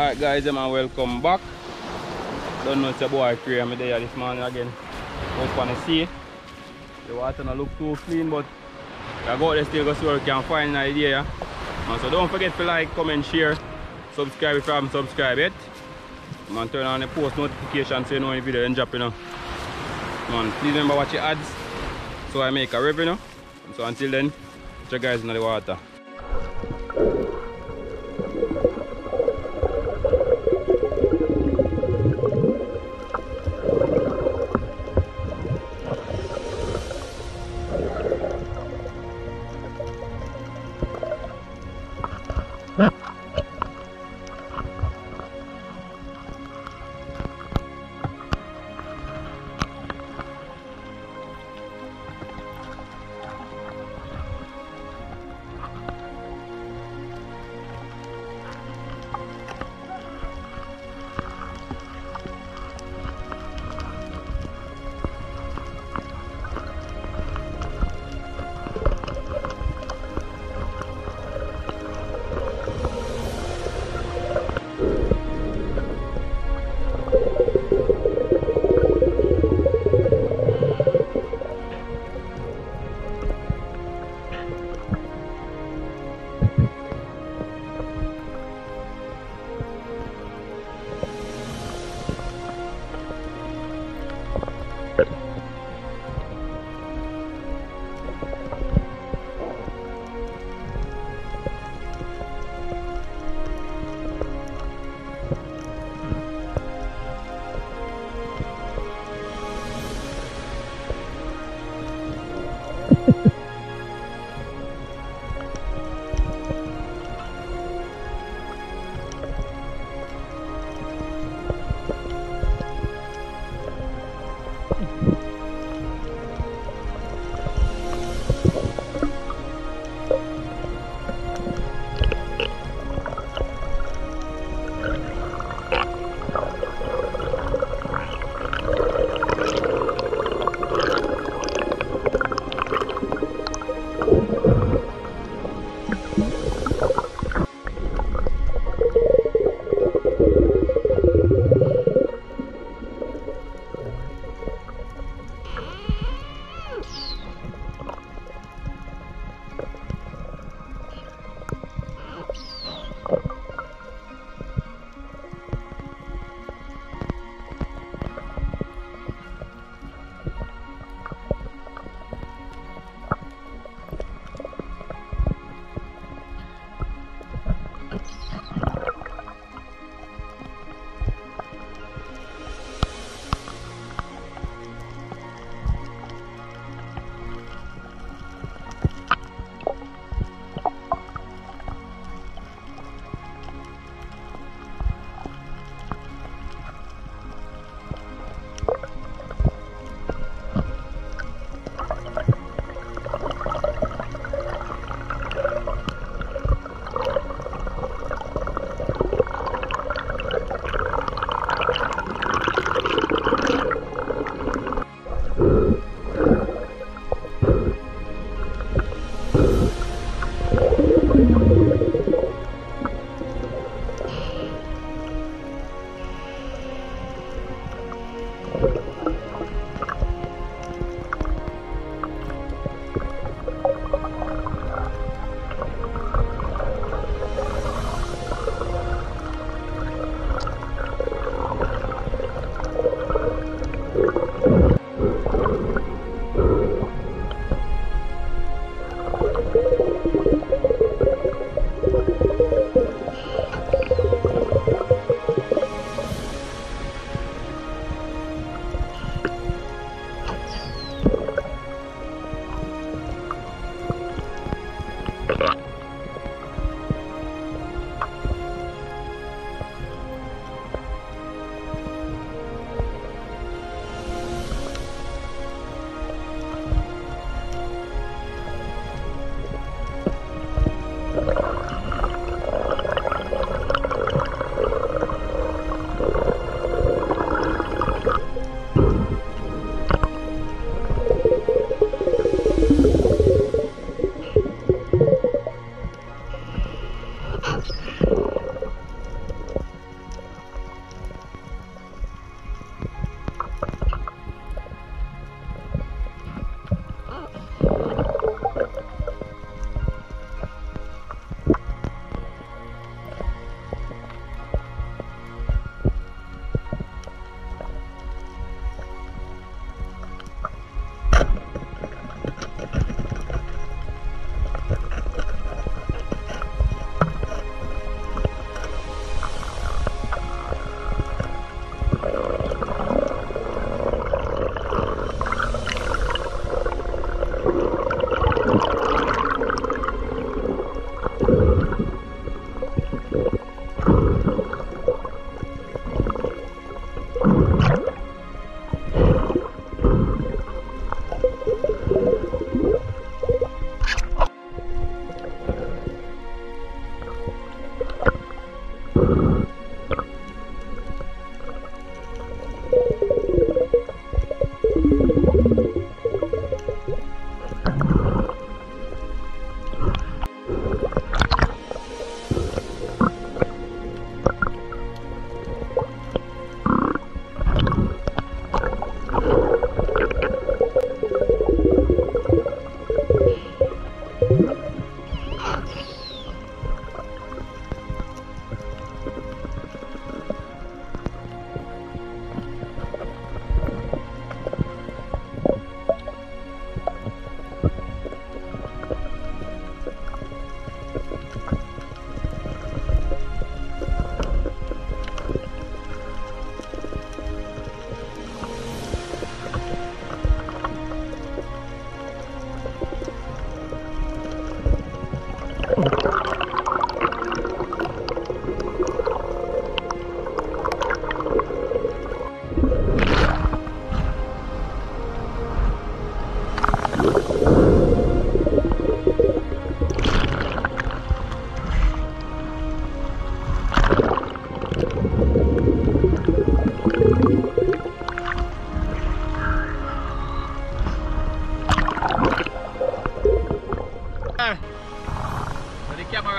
Alright guys, yeah, man, welcome back. Don't know it's your boy Cray, I'm there this morning again. On the sea. The water not look too clean, but I go out there still go see what we can find an idea. Man, so don't forget to like, comment, share, subscribe if you haven't subscribed yet. Man, turn on the post notification so you know when video is dropping. You know. Man, please remember watch your ads so I make a revenue. So until then, you guys in the water. Ha ha ha.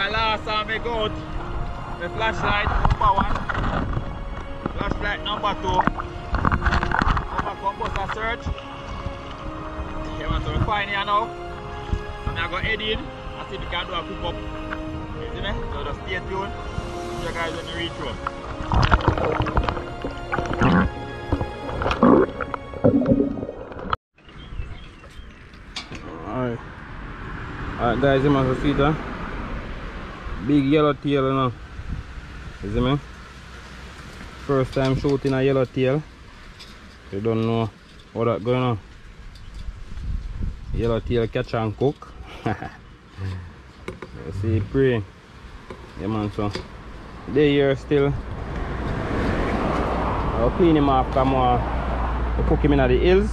Camera last time we go out. The flashlight number one. Flashlight number two. Over compost a search. Okay, want to find here now. And I go head in and see if we can do a quick up. You see me? So just stay tuned. See you guys when you reach home. Alright. Alright guys, you must see that. Big yellow tail you know. You see me? First time shooting a yellow tail. You don't know what that going on. Yellow tail catch and cook. you see prey. Yeah man so they here still. I'll clean him off come on. Cook him in the hills.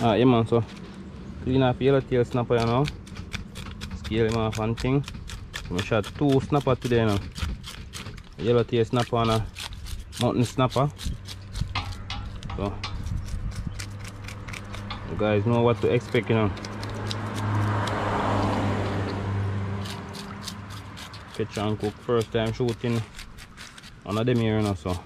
Ah, yeah man, so clean up yellow tail snapper you know. Scale him off and thing. I shot two snapper today you know. Yellow tail snapper and a mutton snapper. So you guys know what to expect you know. Catch and cook first time shooting of them here you know so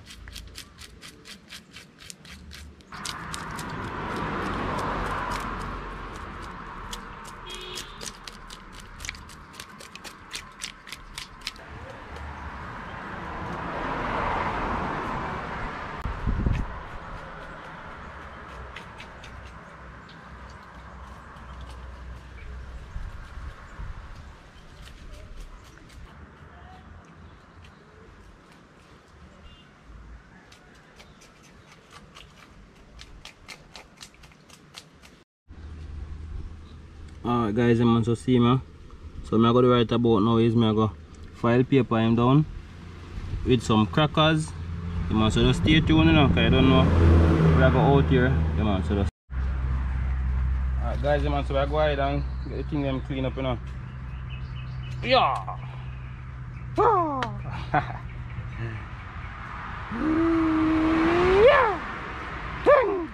Alright guys, man so see me. So me I go to right about now is me I go file paper him down with some crackers. Yeah, man, so just stay tuned you know, cause I don't know we I go out here. Yeah, man, so just Alright guys, yeah, man, so I go ahead and get the thing them clean up you know. Yeah. Ting.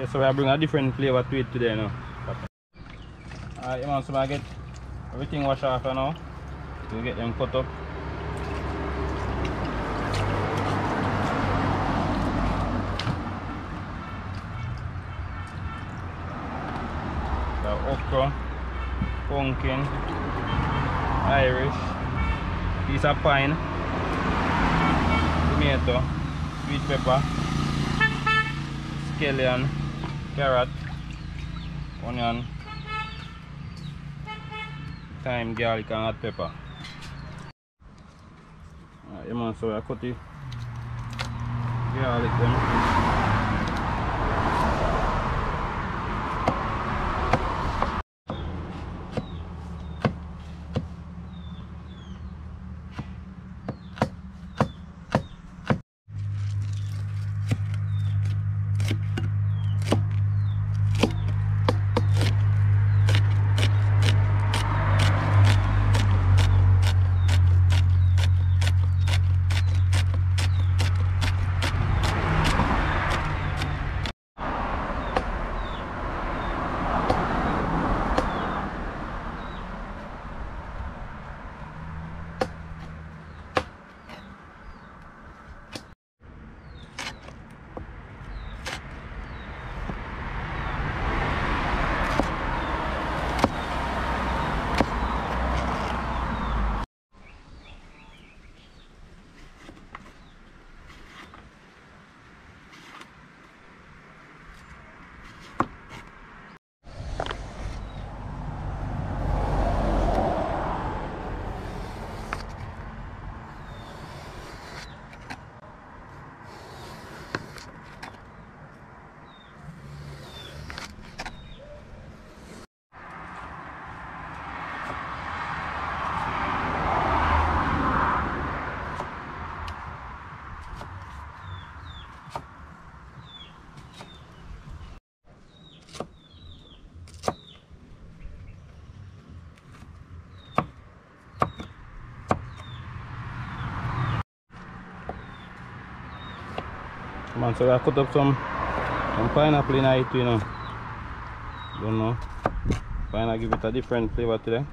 Yeah, so I bring a different flavor to it today now. Alright, man, so I get everything washed off now. We'll get them cut up. The okra, pumpkin, Irish, piece of pine, tomato, sweet pepper, scallion, carrot, onion, thyme, garlic and hot pepper. Alright, yeah, man, so I cut the garlic them. Man, so I cut up some some pineapple in it, you know. Don't know. Pineapple give it a different flavor today.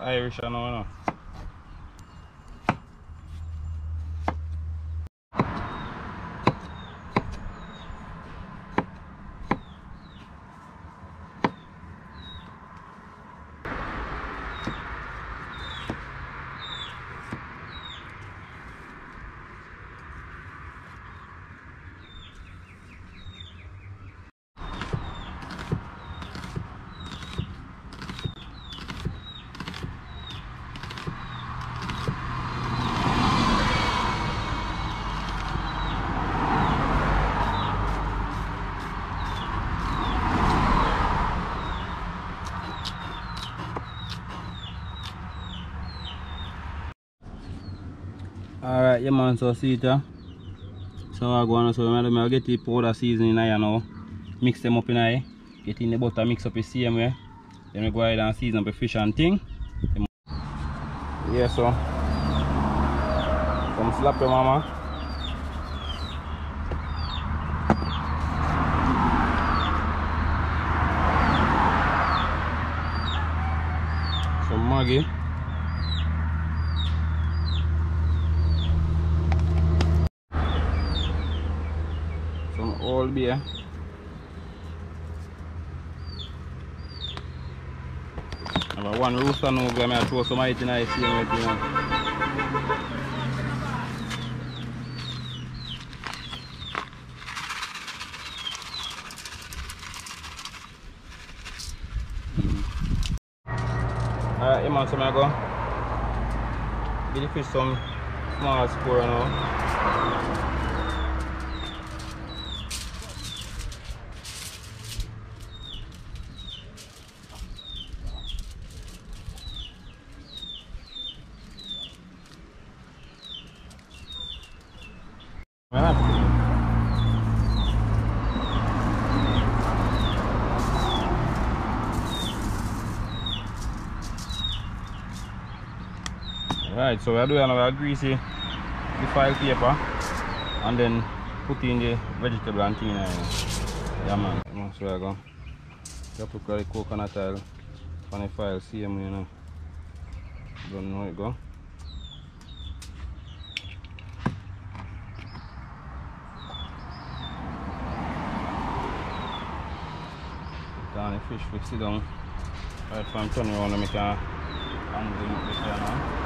Irish, I know, you know. Yeah man, so see it uh. So I go on so I'm gonna get the powder seasoning in here now. Mix them up in here. Get in the butter, mix up the same way. Then we go ahead and season the fish and thing. Yeah so. Come slap your mama. Some Maggi. Old Bay. One rooster now, I'm gonna throw some height in the same. Alright, man, so I'm go give the fish some small score now. Yeah. Right, so we're doing another greasy the file paper and then put in the vegetable and thing in there. Yeah man, man. so we're going to put the coconut oil on the file, same you know. Don't know it go. Down the fish we sit down. Right from turn around and make a handle it better now.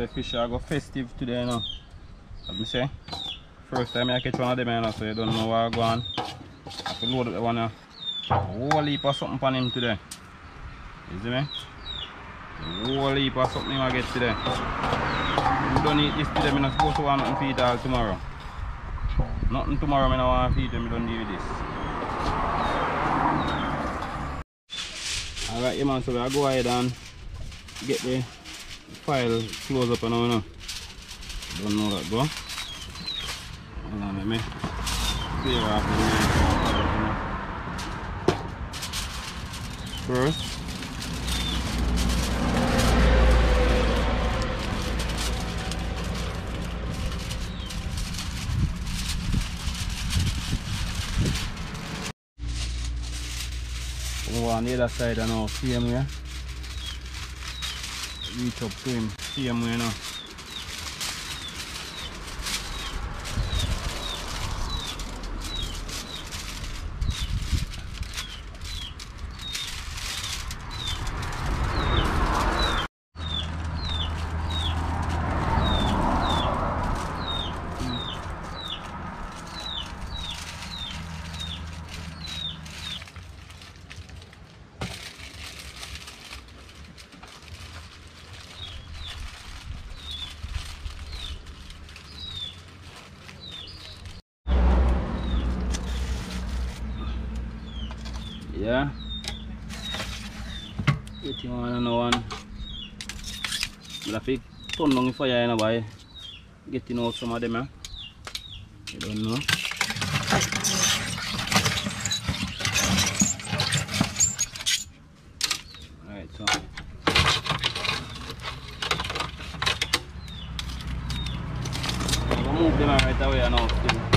The fish are go festive today, you know. Let me say. First time I catch one of them, you know, so you don't know where I go on. I to load up the one, uh, a whole heap of something on him today. You see me? A whole heap of something I get today. We don't eat this today, I'm not supposed to want nothing to all tomorrow. Nothing tomorrow, I don't want to feed them, I don't deal this. Alright, yeah man, so I go ahead and get the file close up and you know. Don't know that go. Hold on, let me clear off the main part. First. Over on the other side and now, same reach up to him, same way now. Yeah. Get him on another one. But if you turn down the fire, you know, boy, getting out some of them, eh? You don't know. Alright, so. I'm gonna move them right away now. Still.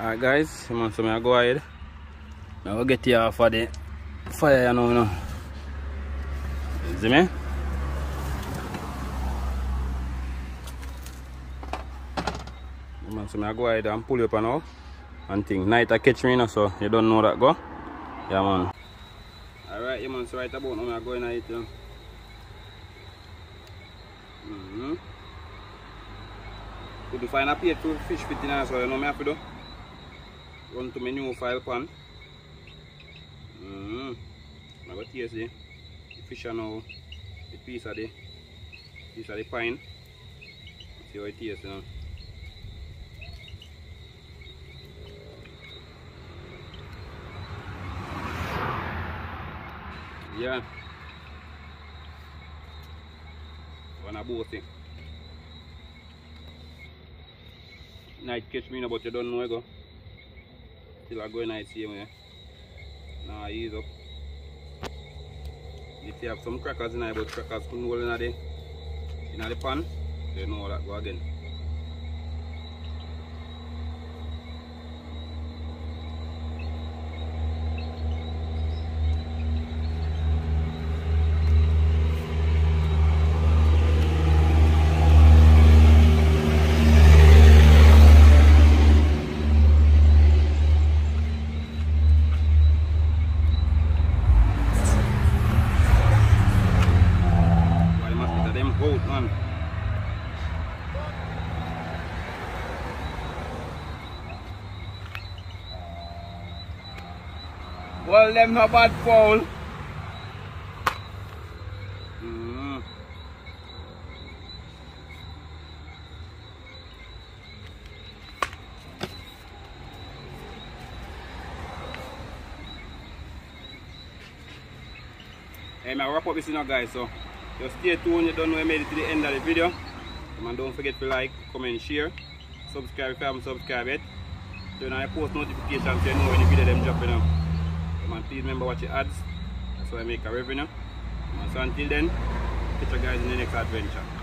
Alright guys, so I go ahead. Now we'll get here for the fire you know, you know. You see me? So I go ahead and pull you up now. And thing. Night I catch me you know, so you don't know that go. Yeah man. Alright, yeah man, so right about now I go in it you know. Mm-hmm. Could you find a plate to fish fit in so you know me have to do? Run to my new file pan. Mm. I got taste the, the fish now the piece of the piece of the pine. See how it now. Yeah. Of both thing. Night catch me now, but you don't know I go. Still are going e. night same way. Now ease up. If you have some crackers in there, but crackers couldn't hold e in there, in the pan, you know that go again. Well them no bad foul. Mm. Hey, man, wrap up this now, guys. So, just stay tuned. You don't know I made it to the end of the video. And don't forget to like, comment, share, subscribe if you haven't subscribed yet. So, now I post notifications so you know when the video them drop. You know. So, man, please remember watch your ads. That's how I make a revenue. So, until then, catch you guys in the next adventure.